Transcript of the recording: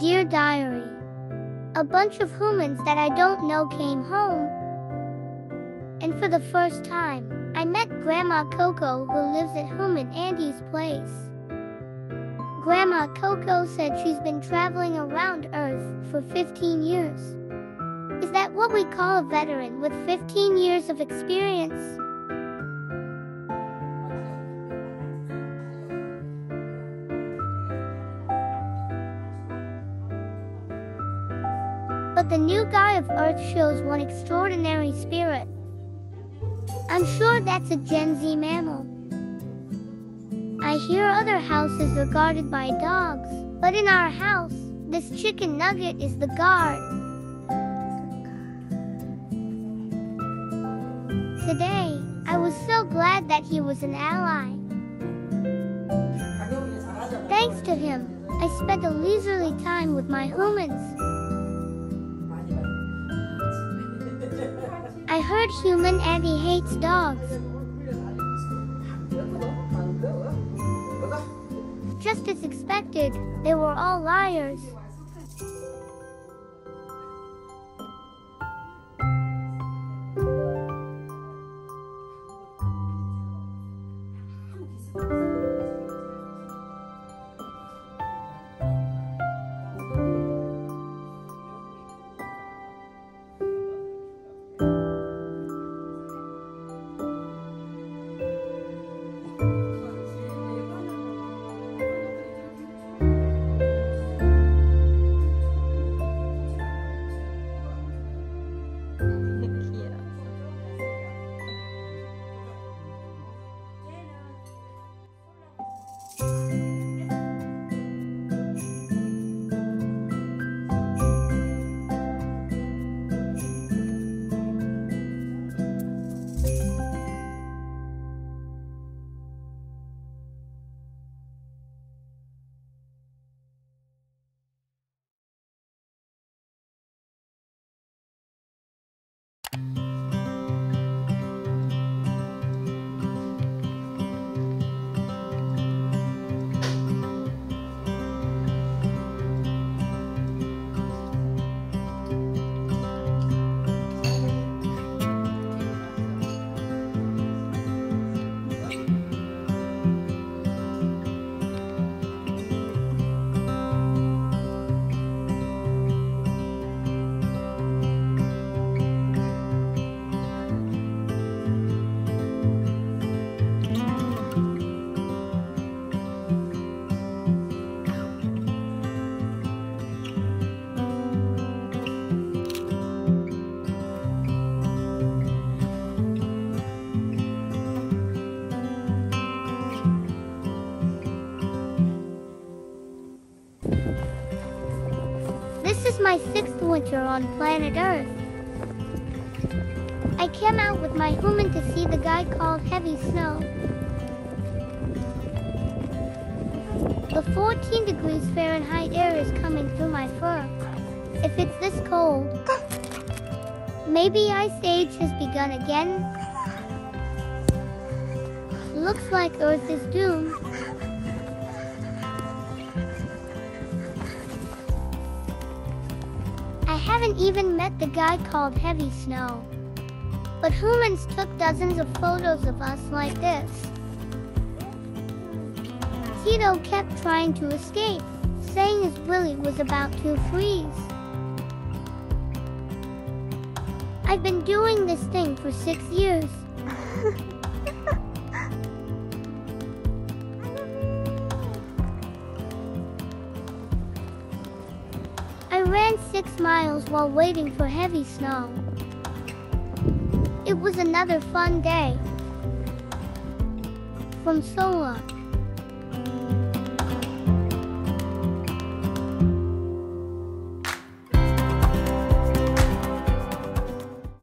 Dear Diary, A bunch of humans that I don't know came home. And for the first time, I met Grandma Coco who lives at Human Andy's place. Grandma Coco said she's been traveling around Earth for 15 years. Is that what we call a veteran with 15 years of experience? The new guy of Earth shows one extraordinary spirit. I'm sure that's a Gen Z mammal. I hear other houses are guarded by dogs, but in our house, this chicken nugget is the guard. Today, I was so glad that he was an ally. Thanks to him, I spent a leisurely time with my humans. Heard human Andy hates dogs. Just as expected, they were all liars. My sixth winter on planet Earth. I came out with my human to see the guy called Heavy Snow. The 14 degrees Fahrenheit air is coming through my fur. If it's this cold, maybe Ice Age has begun again. Looks like Earth is doomed. Haven't even met the guy called Heavy Snow. But humans took dozens of photos of us like this. Tito kept trying to escape, saying his willy was about to freeze. I've been doing this thing for six years. six miles while waiting for heavy snow. It was another fun day. From Sola.